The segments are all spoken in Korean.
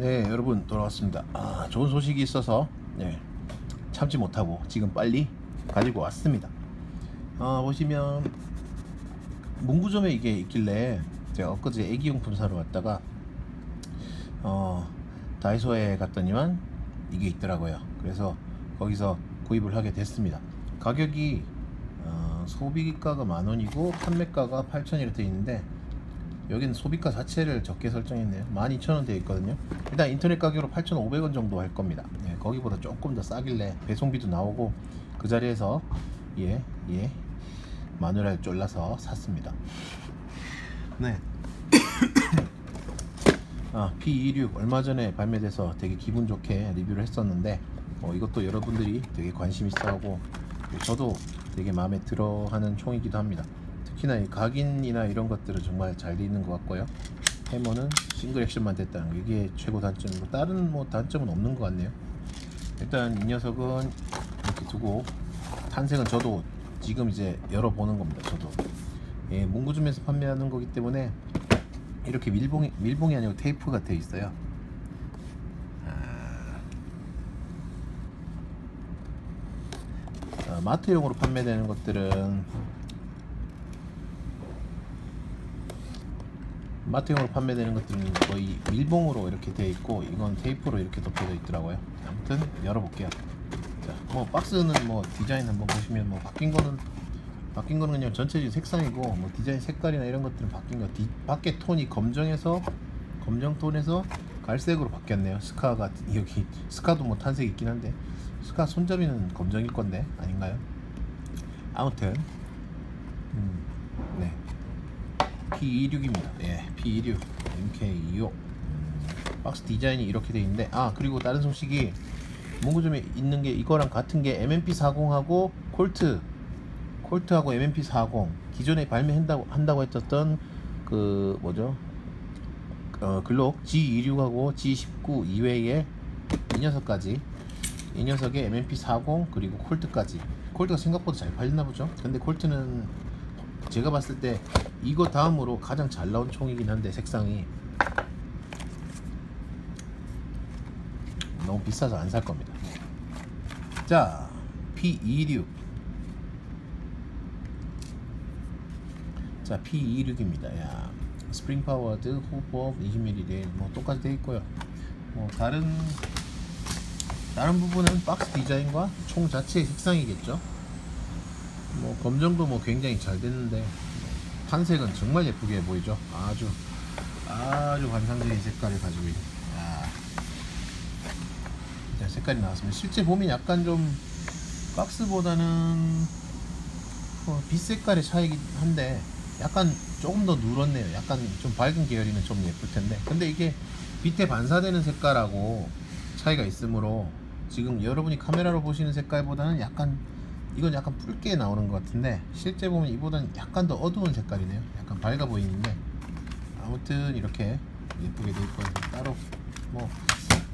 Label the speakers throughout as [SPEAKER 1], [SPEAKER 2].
[SPEAKER 1] 네 여러분 돌아왔습니다. 아, 좋은 소식이 있어서 네, 참지 못하고 지금 빨리 가지고 왔습니다. 아, 보시면 문구점에 이게 있길래 제가 엊그제 애기용품 사러 갔다가 어, 다이소에 갔더니만 이게 있더라고요. 그래서 거기서 구입을 하게 됐습니다. 가격이 어, 소비가가 만원이고 판매가가 8천이라 되어 있는데 여기는 소비가 자체를 적게 설정했네요. 12,000원 되어 있거든요. 일단 인터넷 가격으로 8,500원 정도 할 겁니다. 네, 거기보다 조금 더 싸길래 배송비도 나오고 그 자리에서 예, 예 마누라를 쫄라서 샀습니다. 네. 아, P26 얼마 전에 발매돼서 되게 기분 좋게 리뷰를 했었는데 어, 이것도 여러분들이 되게 관심 있어 하고 저도 되게 마음에 들어 하는 총이기도 합니다 특히나 이 각인이나 이런 것들은 정말 잘 돼 있는 것 같고요. 해머는 싱글 액션만 됐다는 거 이게 최고 단점이고 다른 뭐 단점은 없는 것 같네요. 일단 이 녀석은 이렇게 두고 탄색은 저도 지금 이제 열어보는 겁니다 저도. 예, 문구점에서 판매하는 거기 때문에 이렇게 밀봉이 밀봉이 아니고 테이프가 되어 있어요. 아, 어, 마트용으로 판매되는 것들은 마트용으로 판매되는 것들은 거의 밀봉으로 이렇게 되어 있고 이건 테이프로 이렇게 덮여져 있더라고요. 아무튼 열어볼게요. 자, 뭐 박스는 뭐 디자인 한번 보시면 뭐 바뀐 거는 바뀐 거는 그냥 전체적인 색상이고 뭐 디자인 색깔이나 이런 것들은 바뀐 거 뒤, 밖에 톤이 검정에서 검정 톤에서 갈색으로 바뀌었네요. 스카가 여기 스카도 뭐 탄색 있긴 한데 스카 손잡이는 검정일 건데 아닌가요? 아무튼 음, 네 P26입니다. 예, P26 MK25 음, 박스 디자인이 이렇게 돼 있는데 아 그리고 다른 소식이 문구점에 있는 게 이거랑 같은 게 MMP40하고 콜트 콜트하고 MMP40 기존에 발매한다고 한다고 했었던 그 뭐죠? 어, 글록 G26하고 G19 이외에 이 녀석까지 이 녀석의 M&P40 그리고 콜트까지. 콜트가 생각보다 잘 팔렸나 보죠? 근데 콜트는 제가 봤을 때 이거 다음으로 가장 잘 나온 총이긴 한데 색상이 너무 비싸서 안 살 겁니다. 자 P226 자 P226입니다. 야 spring powered hop-up 20mm 뭐 똑같이 되어 있고요. 뭐 다른 다른 부분은 박스 디자인과 총 자체의 색상이겠죠 뭐 검정도 뭐 굉장히 잘 됐는데 탄색은 정말 예쁘게 보이죠? 아주 아주 환상적인 색깔을 가지고 있는 자, 색깔이 나왔습니다. 실제 보면 약간 좀 박스보다는 어, 빛 색깔의 차이긴 한데 약간 조금 더 누렇네요. 약간 좀 밝은 계열이면 좀 예쁠 텐데. 근데 이게 빛에 반사되는 색깔하고 차이가 있으므로 지금 여러분이 카메라로 보시는 색깔보다는 약간 이건 약간 붉게 나오는 것 같은데 실제 보면 이보다는 약간 더 어두운 색깔이네요. 약간 밝아 보이는데 아무튼 이렇게 예쁘게 돼 있고 따로 뭐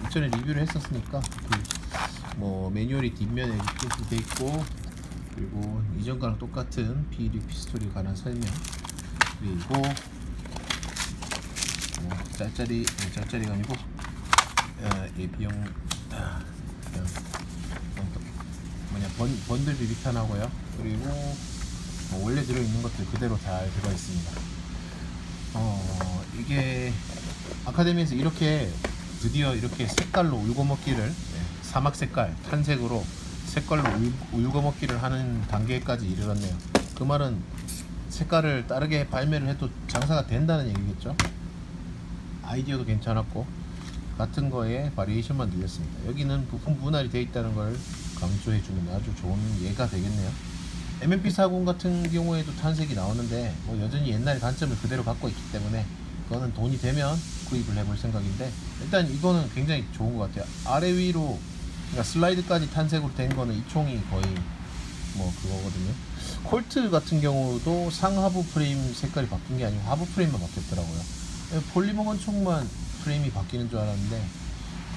[SPEAKER 1] 이전에 리뷰를 했었으니까 그 뭐 매뉴얼이 뒷면에 이렇게 돼 있고 그리고 이전과랑 똑같은 P6 피스톨에 관한 설명 그리고 뭐 짤짤이 짤짤이가 아니고 어, 예비용 번, 번들 비비탄하고요. 그리고 뭐 원래 들어있는 것들 그대로 잘 들어있습니다. 어 이게 아카데미에서 이렇게 드디어 이렇게 색깔로 울고먹기를 네, 사막 색깔 탄색으로 색깔로 울, 고먹기를 하는 단계까지 이르렀네요. 그 말은 색깔을 다르게 발매를 해도 장사가 된다는 얘기겠죠? 아이디어도 괜찮았고 같은 거에 바리에이션만 늘렸습니다. 여기는 부품 분할이 되어 있다는 걸 강조해주는 아주 좋은 예가 되겠네요. MMP40 같은 경우에도 탄색이 나오는데 뭐 여전히 옛날 관점을 그대로 갖고 있기 때문에 그거는 돈이 되면 구입을 해볼 생각인데 일단 이거는 굉장히 좋은 것 같아요. 아래 위로 그러니까 슬라이드까지 탄색으로 된 거는 이 총이 거의 뭐 그거거든요. 콜트 같은 경우도 상하부 프레임 색깔이 바뀐 게 아니고 하부 프레임만 바뀌었더라고요. 폴리머건 총만 프레임이 바뀌는 줄 알았는데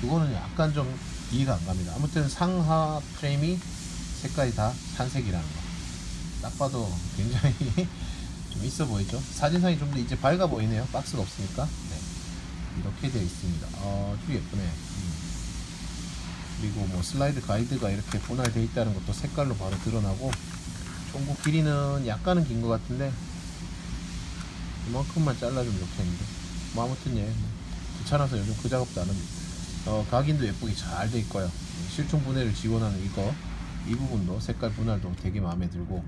[SPEAKER 1] 그거는 약간 좀 이해가 안 갑니다 아무튼 상하 프레임이 색깔이 다 탄색이라는 거 딱 봐도 굉장히 좀 있어 보이죠 사진상이 좀 더 이제 밝아 보이네요 박스가 없으니까 네. 이렇게 되어 있습니다. 어, 좀 예쁘네. 음. 그리고 뭐 슬라이드 가이드가 이렇게 분할되어 있다는 것도 색깔로 바로 드러나고 총구 길이는 약간은 긴 것 같은데 이만큼만 잘라주면 좋겠는데 뭐 아무튼 예 귀찮아서 요즘 그 작업도 안 합니다. 어, 각인도 예쁘게 잘 돼 있고요. 실총 분해를 지원하는 이거 이 부분도 색깔 분할도 되게 마음에 들고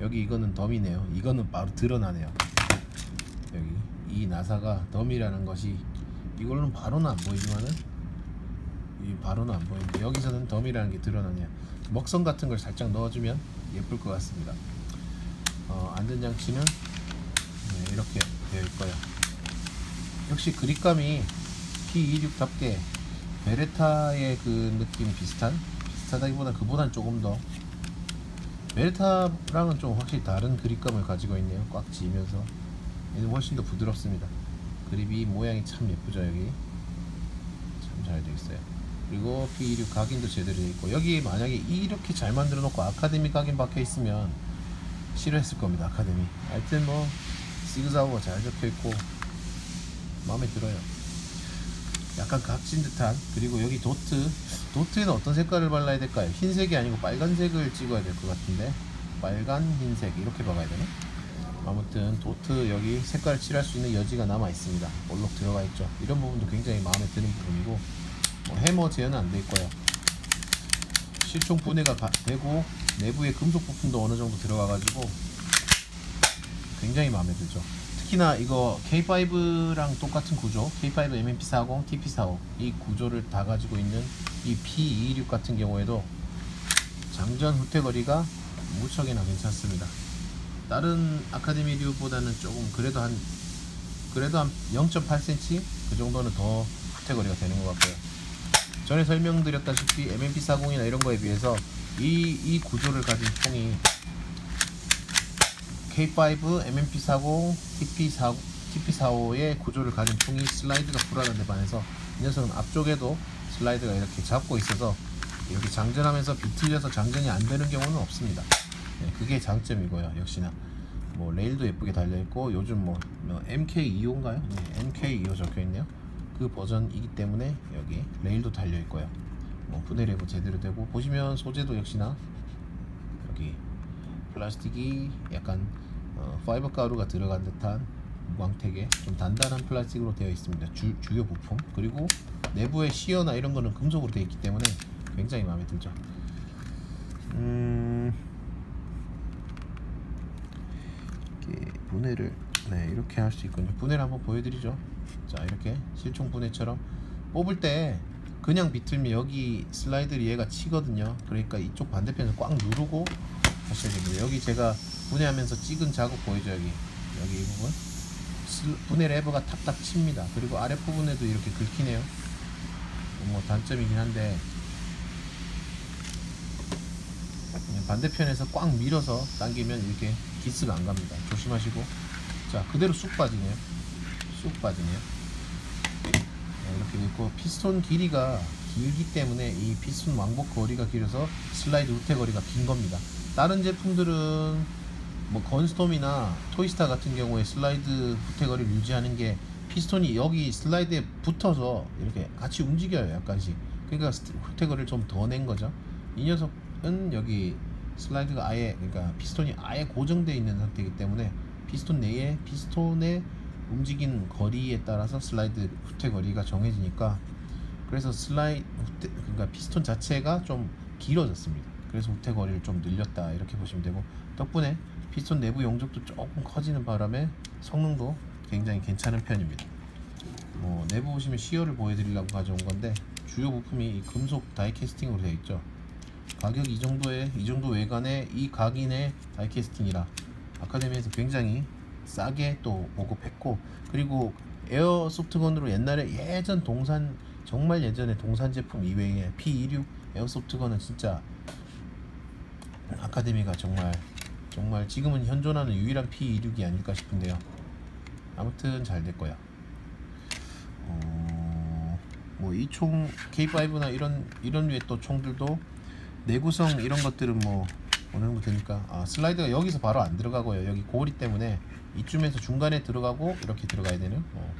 [SPEAKER 1] 여기 이거는 덤이네요. 이거는 바로 드러나네요. 여기 이 나사가 덤이라는 것이 이걸로는 바로는 안 보이지만은 이 바로는 안 보이는데 여기서는 덤이라는 게 드러나네요. 먹선 같은 걸 살짝 넣어주면 예쁠 것 같습니다. 어, 안전장치는 네, 이렇게 되어 있고요. 역시 그립감이 P26답게 베레타의 그 느낌 비슷한 비슷하다기보다 그보단 조금 더 베레타랑은 좀 확실히 다른 그립감을 가지고 있네요. 꽉 지면서 얘는 훨씬 더 부드럽습니다. 그립이 모양이 참 예쁘죠 여기 참 잘 되어 있어요. 그리고 P26 각인도 제대로 되어 있고 여기 만약에 이렇게 잘 만들어 놓고 아카데미 각인 박혀 있으면 싫어했을 겁니다 아카데미. 하여튼 뭐 시그자우가 잘 적혀 있고 마음에 들어요. 약간 각진 듯한 그리고 여기 도트 도트에는 어떤 색깔을 발라야 될까요? 흰색이 아니고 빨간색을 찍어야 될 것 같은데 빨간 흰색 이렇게 박아야 되나? 아무튼 도트 여기 색깔 칠할 수 있는 여지가 남아 있습니다 볼록 들어가 있죠 이런 부분도 굉장히 마음에 드는 부분이고 뭐 해머 제어는 안돼 있고요 실총 분해가 가- 되고 내부에 금속 부품도 어느 정도 들어가 가지고 굉장히 마음에 들죠 특히나 이거 K5랑 똑같은 구조 K5 MMP40, TP45 이 구조를 다 가지고 있는 이 P226 같은 경우에도 장전 후퇴 거리가 무척이나 괜찮습니다. 다른 아카데미류보다는 조금 그래도 한 그래도 한 0.8cm 그 정도는 더 후퇴 거리가 되는 것 같고요. 전에 설명드렸다시피 MMP40이나 이런 거에 비해서 이, 이 구조를 가진 총이 K5, MMP40, TP4, TP45의 구조를 가진 총이 슬라이드가 불안한 데 반해서 이 녀석은 앞쪽에도 슬라이드가 이렇게 잡고 있어서 이렇게 장전하면서 비틀려서 장전이 안 되는 경우는 없습니다. 네, 그게 장점이고요. 역시나 뭐 레일도 예쁘게 달려 있고 요즘 뭐, 뭐 MK25인가요? 네, MK25 적혀 있네요. 그 버전이기 때문에 여기 레일도 달려 있고요. 뭐 레버 제대로 되고 보시면 소재도 역시나 여기 플라스틱이 약간 어, 파이버 가루가 들어간 듯한 무광택의 좀 단단한 플라스틱으로 되어 있습니다. 주, 주요 부품 그리고 내부의 시어나 이런 거는 금속으로 되어 있기 때문에 굉장히 마음에 들죠. 음, 이렇게 분해를 네 이렇게 할 수 있군요. 분해를 한번 보여드리죠. 자 이렇게 실총 분해처럼 뽑을 때 그냥 비틀면 여기 슬라이드를 얘가 치거든요. 그러니까 이쪽 반대편을 꽉 누르고 하셔야 됩니다. 여기 제가 분해하면서 찍은 자국 보이죠 여기 여기 이 부분 슬- 분해 레버가 탁탁 칩니다. 그리고 아랫 부분에도 이렇게 긁히네요. 뭐 단점이긴 한데 반대편에서 꽉 밀어서 당기면 이렇게 기스가 안 갑니다. 조심하시고 자 그대로 쑥 빠지네요. 쑥 빠지네요. 네, 이렇게 있고 피스톤 길이가 길기 때문에 이 피스톤 왕복 거리가 길어서 슬라이드 후퇴 거리가 긴 겁니다. 다른 제품들은 뭐 건스톰이나 토이스타 같은 경우에 슬라이드 후퇴 거리를 유지하는 게 피스톤이 여기 슬라이드에 붙어서 이렇게 같이 움직여요 약간씩 그러니까 스- 후퇴 거리를 좀 더 낸 거죠 이 녀석은 여기 슬라이드가 아예 그러니까 피스톤이 아예 고정되어 있는 상태이기 때문에 피스톤 내에 피스톤의 움직이는 거리에 따라서 슬라이드 후퇴 거리가 정해지니까 그래서 슬라이드 후퇴, 그러니까 피스톤 자체가 좀 길어졌습니다. 그래서 후퇴 거리를 좀 늘렸다 이렇게 보시면 되고 덕분에 피스톤 내부 용적도 조금 커지는 바람에 성능도 굉장히 괜찮은 편입니다. 뭐 내부 보시면 sear를 보여드리려고 가져온 건데 주요 부품이 이 금속 다이캐스팅으로 되어 있죠. 가격 이 정도에 이 정도 외관에 이 각인의 다이캐스팅이라 아카데미에서 굉장히 싸게 또 보급했고 그리고 airsoft gun으로 옛날에 예전 동산 정말 예전에 동산 제품 이외에 P26 airsoft gun은 진짜 아카데미가 정말 정말 지금은 현존하는 유일한 P26이 아닐까 싶은데요. 아무튼 잘 됐고요. 어, 뭐이 총 K5나 이런 이런 류의 또 총들도 내구성 이런 것들은 뭐 어느 정도 되니까 아, 슬라이드가 여기서 바로 안 들어가고요. 여기 고리 때문에 이쯤에서 중간에 들어가고 이렇게 들어가야 되는 뭐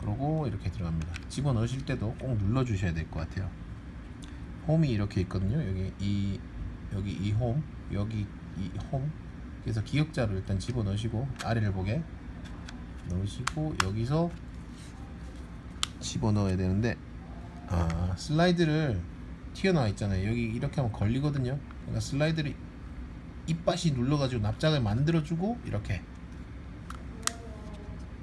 [SPEAKER 1] 그러고 이렇게 들어갑니다. 집어 넣으실 때도 꼭 눌러 주셔야 될 것 같아요. 홈이 이렇게 있거든요. 여기 이 여기 이 홈, 여기 이 홈. 그래서 기역자를 일단 집어 넣으시고 아래를 보게 넣으시고 여기서 집어 넣어야 되는데 아 슬라이드를 튀어나와 있잖아요. 여기 이렇게 하면 걸리거든요. 그러니까 슬라이드를 이빨이 눌러가지고 납작을 만들어주고 이렇게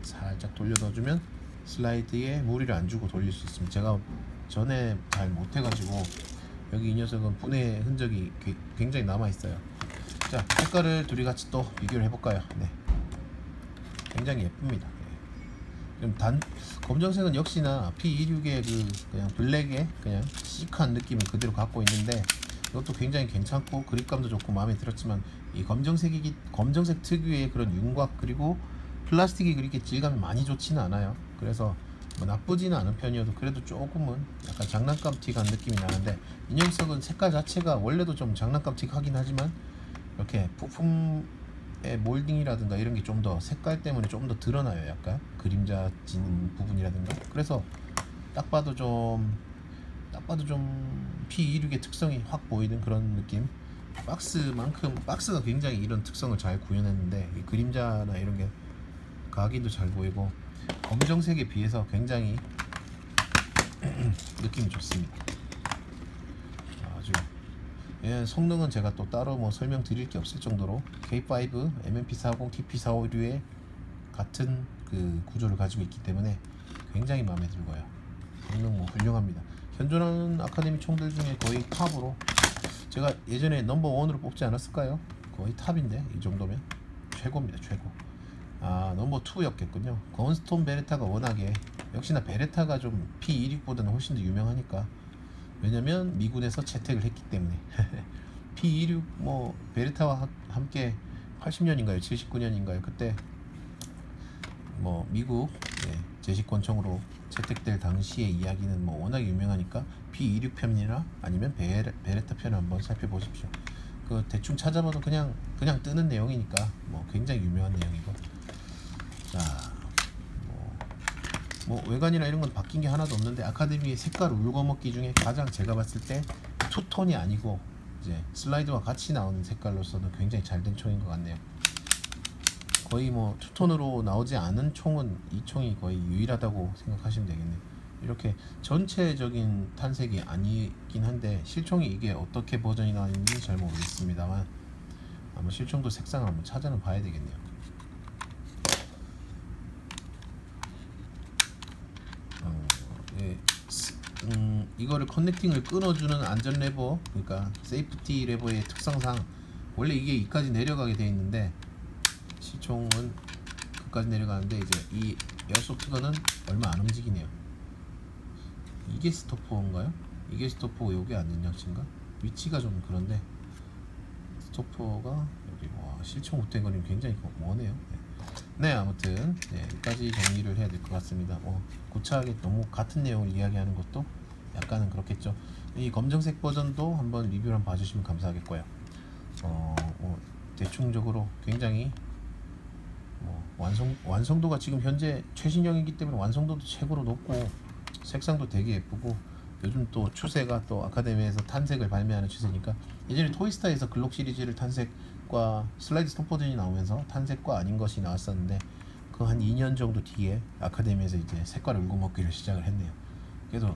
[SPEAKER 1] 살짝 돌려 넣어주면 슬라이드에 무리를 안 주고 돌릴 수 있습니다. 제가 전에 잘 못해가지고 여기 이 녀석은 분해 흔적이 게- 굉장히 남아 있어요. 자 색깔을 둘이 같이 또 비교를 해볼까요? 네, 굉장히 예쁩니다. 예. 좀단 검정색은 역시나 P26의 그 그냥 블랙의 그냥 시크한 느낌을 그대로 갖고 있는데 이것도 굉장히 괜찮고 그립감도 좋고 마음에 들었지만 이 검정색이 검정색 특유의 그런 윤곽 그리고 플라스틱이 그렇게 질감이 많이 좋지는 않아요. 그래서 뭐 나쁘지는 않은 편이어도 그래도 조금은 약간 장난감 틱한 느낌이 나는데 이 녀석은 색깔 자체가 원래도 좀 장난감 틱하긴 하지만 이렇게 부품의 몰딩이라든가 이런 게 좀 더 색깔 때문에 좀더 드러나요. 약간 그림자 지는 부분이라든가 그래서 딱 봐도 좀 딱 봐도 좀 P26의 특성이 확 보이는 그런 느낌 박스만큼 박스가 굉장히 이런 특성을 잘 구현했는데 이 그림자나 이런 게 각인도 잘 보이고 검정색에 비해서 굉장히 느낌이 좋습니다. 아주. 예, 성능은 제가 또 따로 뭐 설명드릴 게 없을 정도로 K5, MMP40, TP456의 같은 그 구조를 가지고 있기 때문에 굉장히 마음에 들고요. 성능 뭐 훌륭합니다. 현존하는 아카데미 총들 중에 거의 탑으로 제가 예전에 넘버 원으로 뽑지 않았을까요? 거의 탑인데 이 정도면. 최고입니다 최고 아 넘버 2였겠군요. 건스톰 베레타가 워낙에 역시나 베레타가 좀 P26보다는 훨씬 더 유명하니까. 왜냐면 미군에서 채택을 했기 때문에. P26 뭐 베레타와 하- 함께 80년인가요? 79년인가요? 그때 뭐 미국 예, 제시권총으로 채택될 당시의 이야기는 뭐 워낙 유명하니까 P26 편이나 아니면 베레, 베레타 편을 한번 살펴보십시오. 그 대충 찾아봐도 그냥 그냥 뜨는 내용이니까 뭐 굉장히 유명한 내용이고 자. 뭐, 뭐 외관이나 이런 건 바뀐 게 하나도 없는데 아카데미의 색깔 울거먹기 중에 가장 제가 봤을 때 투톤이 아니고 이제 슬라이드와 같이 나오는 색깔로서는 굉장히 잘 된 총인 것 같네요. 거의 뭐 투톤으로 나오지 않은 총은 이 총이 거의 유일하다고 생각하시면 되겠네요. 이렇게 전체적인 탄색이 아니긴 한데 실총이 이게 어떻게 버전이 나왔는지 잘 모르겠습니다만 아마 실총도 색상을 한번 찾아는 봐야 되겠네요. 어, 예, 스- 음, 이거를 connecting을 끊어주는 안전 레버, 그러니까 safety lever의 특성상 원래 이게 이까지 내려가게 돼 있는데 실총은 끝까지 내려가는데 이제 이 airsoft gun은 얼마 안 움직이네요. 이게 스토퍼인가요? 이게 스토퍼 여기 앉는 양치인가? 위치가 좀 그런데 스토퍼가 여기 와 실총 후퇴 거리면 굉장히 머네요. 네. 네 아무튼 네, 여기까지 정리를 해야 될 것 같습니다. 뭐 구차하게 너무 같은 내용을 이야기하는 것도 약간은 그렇겠죠. 이 검정색 버전도 한번 리뷰를 한번 봐주시면 감사하겠고요. 어, 뭐 대충적으로 굉장히 뭐 완성 완성도가 지금 현재 최신형이기 때문에 완성도도 최고로 높고 색상도 되게 예쁘고 요즘 또 추세가 또 아카데미에서 탄색을 발매하는 추세니까 예전에 토이스타에서 글록 시리즈를 탄색 과 슬라이드 버전이 나오면서 탄색과 아닌 것이 나왔었는데 그 한 2년 정도 뒤에 아카데미에서 이제 색깔을 울고 먹기를 시작을 했네요. 그래서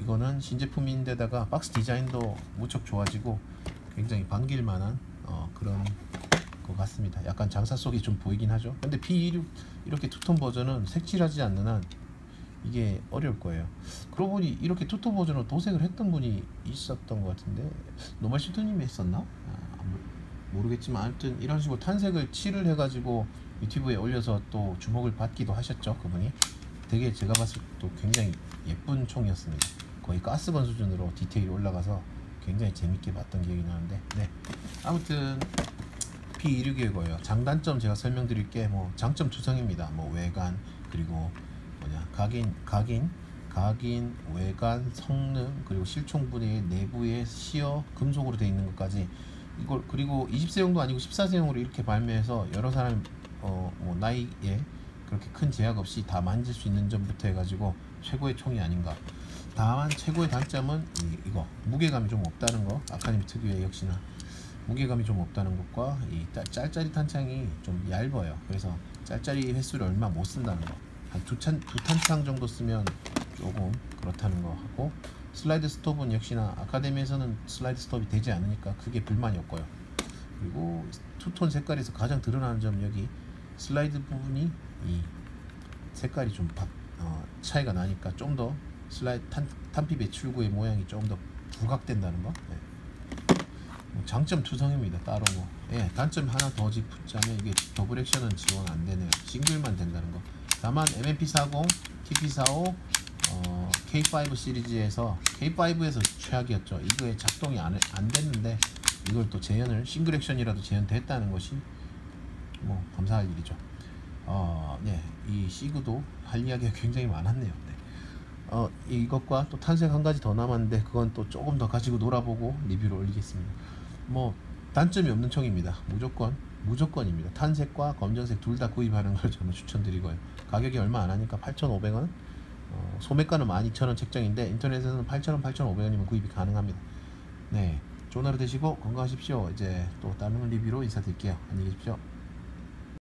[SPEAKER 1] 이거는 신제품인데다가 박스 디자인도 무척 좋아지고 굉장히 반길 만한 어, 그런 것 같습니다. 약간 장사 속이 좀 보이긴 하죠. 근데 P26 이렇게 투톤 버전은 색칠하지 않는 한 이게 어려울 거예요. 그러고 보니 이렇게 투톤 버전으로 도색을 했던 분이 있었던 것 같은데 노말 실토님이 했었나? 아, 모- 모르겠지만 아무튼 이런 식으로 탄색을 칠을 해가지고 유튜브에 올려서 또 주목을 받기도 하셨죠 그분이. 되게 제가 봤을 때도 굉장히 예쁜 총이었습니다. 거의 가스건 수준으로 디테일이 올라가서 굉장히 재밌게 봤던 기억이 나는데 네 아무튼 P26의 거예요. 장단점 제가 설명드릴 게 뭐 장점 투성입니다. 뭐 외관 그리고 뭐냐 각인 각인 각인 외관 성능 그리고 실총분의 내부의 시어 금속으로 되어 있는 것까지 이걸 그리고 20세용도 아니고 14세용으로 이렇게 발매해서 여러 사람 어 뭐 나이에 그렇게 큰 제약 없이 다 만질 수 있는 점부터 해가지고 최고의 총이 아닌가. 다만 최고의 단점은 이, 이거 무게감이 좀 없다는 거. 아카님 특유의 역시나 무게감이 좀 없다는 것과 이 짤- 짤짜릿한 창이 좀 얇아요. 그래서 짤짤이 횟수를 얼마 못 쓴다는 거. 한두찬두 탄창 정도 쓰면 조금 그렇다는 거 하고 슬라이드 스톱은 역시나 아카데미에서는 슬라이드 스톱이 되지 않으니까 크게 불만이 없고요. 그리고 투톤 색깔에서 가장 드러나는 점 여기 슬라이드 부분이 이 색깔이 좀 바, 어, 차이가 나니까 좀 더 슬라이드 탄, 탄피 배출구의 모양이 좀 더 부각된다는 거. 네. 뭐 장점 투성입니다. 따로 뭐. 예, 단점 하나 더 짚자면 이게 double action은 지원 안 되네요. 싱글만 된다는 거. 다만 MMP40, TP45, 어, K5 시리즈에서 K5에서 최악이었죠. 이거에 작동이 안, 안 됐는데 이걸 또 재현을 single action이라도 재현됐다는 것이 뭐 감사할 일이죠. 어, 네, 이 시그도 할 이야기가 굉장히 많았네요. 네. 어, 이것과 또 tan색 한 가지 더 남았는데 그건 또 조금 더 가지고 놀아보고 리뷰를 올리겠습니다. 뭐 단점이 없는 총입니다. 무조건 무조건입니다. 탄색과 검정색 둘 다 구입하는 걸 저는 추천드리고요. 가격이 얼마 안 하니까 8,500원. 어, 소매가는 12,000원 책정인데 인터넷에서는 8,000원, 8,500원이면 구입이 가능합니다. 네, 좋은 하루 되시고 건강하십시오. 이제 또 다른 리뷰로 인사드릴게요. 안녕히 계십시오.